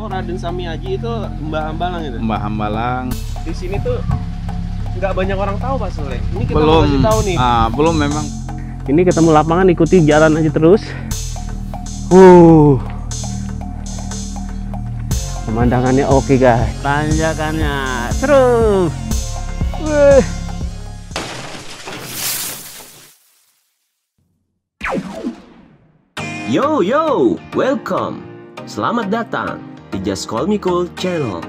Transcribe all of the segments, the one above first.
Oh Raden Samiaji itu Mbah Hambalang itu. Mbah Hambalang Di sini tuh nggak banyak orang tahu Pak Sule. Ini kita belum mau kasih tahu nih. ah, belum memang Ini ketemu lapangan ikuti jalan aja terus. Uh. Pemandangannya oke guys. Tanjakannya seru. Wih. Yo yo, welcome. Selamat datang di Just Call Me Cool channel.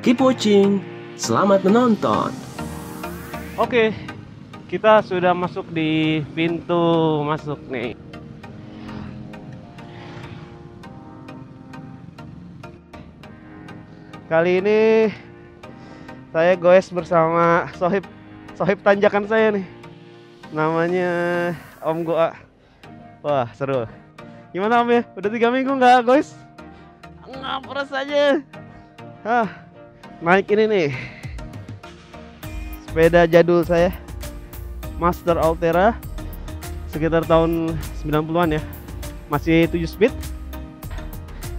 Keep watching. Selamat menonton. Oke, kita sudah masuk di pintu masuk nih. Kali ini saya goes bersama sohib sohib tanjakan saya nih. Namanya Om Goa. Wah seru. Gimana Om ya? Udah tiga minggu nggak goes? Ngapres aja. Hah, naik ini nih. Sepeda jadul saya Master Altera sekitar tahun 90-an ya. Masih 7 speed.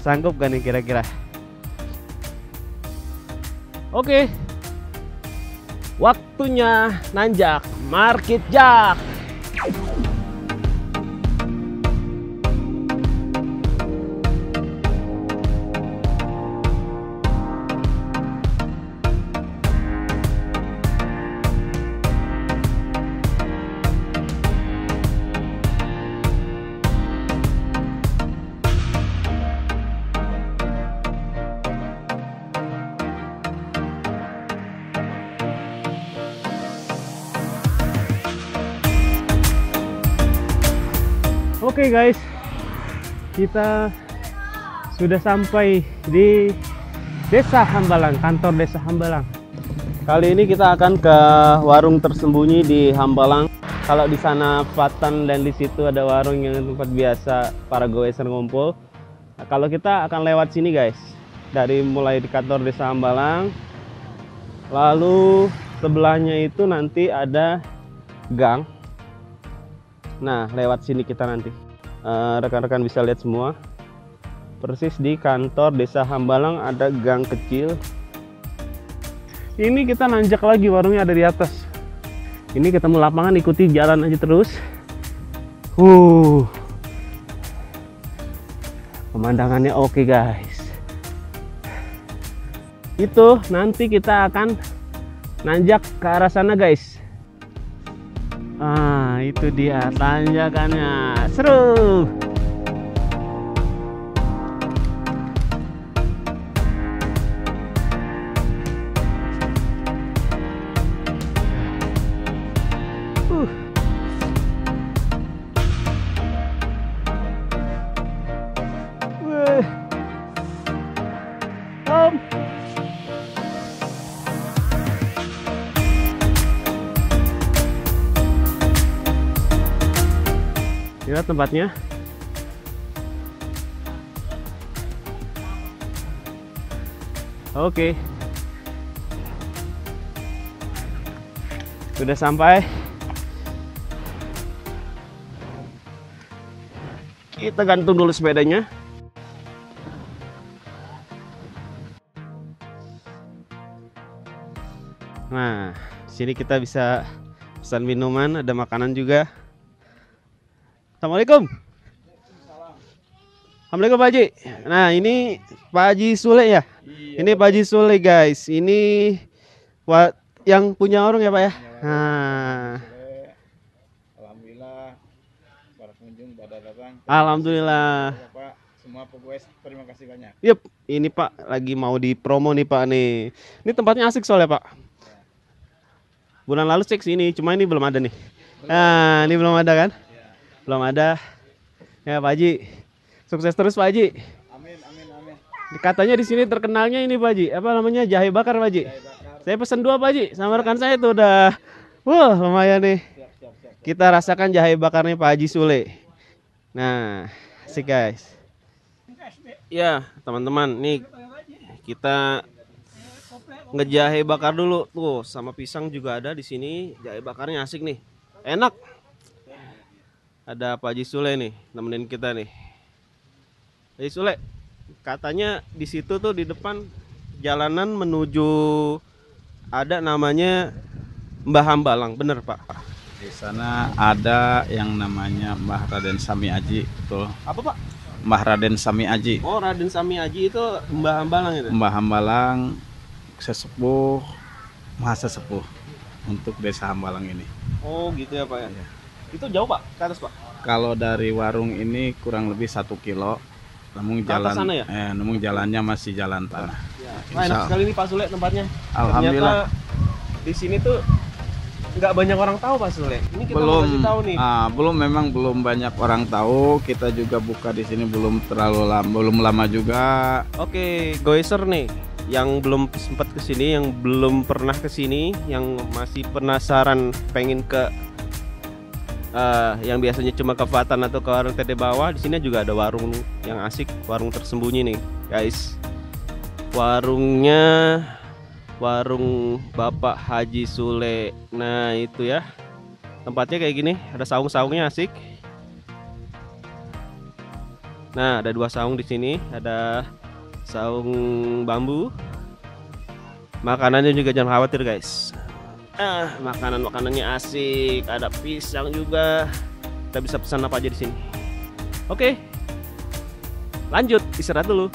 Sanggup gak nih kira-kira? Oke. Waktunya nanjak market jack Oke guys, kita sudah sampai di Desa Hambalang, kantor Desa Hambalang. Kali ini kita akan ke warung tersembunyi di Hambalang. Kalau di sana Fatan dan di situ ada warung yang tempat biasa para goeser ngumpul. Nah, kalau kita akan lewat sini guys, dari mulai di kantor Desa Hambalang, lalu sebelahnya itu nanti ada gang Nah, lewat sini kita nanti. Eh, Rekan-rekan bisa lihat semua. Persis di kantor Desa Hambalang ada gang kecil. Ini kita nanjak lagi warungnya ada di atas. Ini ketemu lapangan ikuti jalan aja terus. Uh. Pemandangannya oke, guys. Itu nanti kita akan nanjak ke arah sana, guys. Ah, itu dia tanjakannya. Seru. Lihat tempatnya. Oke. Sudah sampai. Kita gantung dulu sepedanya. Nah, sini kita bisa pesan minuman, ada makanan juga. Assalamualaikum. Assalamualaikum Pak Haji. Nah ini Pak Haji Sule ya. ini Pak Haji Sule guys. Ini wa- yang punya warung ya Pak ya. Nah, Alhamdulillah para pengunjung pada datang Alhamdulillah. Bapak semua pegawai terima kasih banyak Yup, ini Pak lagi mau di promo nih Pak nih. Ini tempatnya asik soalnya Pak. Bulan lalu cek sini, cuma ini belum ada nih. Nah, ini belum ada kan? Belum ada. Ya Pak Haji, sukses terus Pak Haji. amin amin amin Katanya di sini terkenalnya ini Pak Haji, apa namanya jahe bakar Pak Haji. Saya pesan dua Pak Haji, sama rekan saya tuh udah, wah lumayan nih. Kita rasakan jahe bakarnya Pak Haji Sule. Nah, asik guys. Ya teman-teman, nih kita ngejahe bakar dulu tuh sama pisang juga ada di sini. Jahe bakarnya asik nih, enak. Ada Pak Haji Sule nih, nemenin kita nih. Haji Sule, katanya di situ tuh di depan jalanan menuju ada namanya Mbah Hambalang, bener Pak? Di sana ada yang namanya Mbah Raden Sami Aji, betul. Apa Pak? Mbah Raden Sami Aji, Oh Raden Sami Aji itu Mbah Hambalang itu? Mbah Hambalang sesepuh, maha sesepuh untuk desa Hambalang ini. Oh gitu ya Pak ya? Iya. Itu jauh Pak? Ke atas Pak? Kalau dari warung ini kurang lebih satu kilo, namun jalan, sana ya? eh, namun jalannya masih jalan tanah. Ya. Wah, enak sekali nih Pak Sule tempatnya. Alhamdulillah. Ternyata di sini tuh nggak banyak orang tahu Pak Sule. Ini kita belum kasih tahu nih. ah, belum memang belum banyak orang tahu kita juga buka di sini belum terlalu lama belum lama juga Oke, Goiser nih yang belum sempat ke sini, yang belum pernah ke sini, yang masih penasaran pengen ke eh, yang biasanya cuma ke Fatan atau ke warung Tede Bawah, di sini juga ada warung yang asik, warung tersembunyi nih, guys. Warungnya warung Bapak Haji Sule. Nah, itu ya. Tempatnya kayak gini, ada saung-saungnya asik. Nah, ada dua saung di sini, ada saung bambu. Makanannya juga jangan khawatir, guys. Ah, makanan makanannya asik, ada pisang juga. Kita bisa pesan apa aja di sini. Oke. Lanjut istirahat dulu.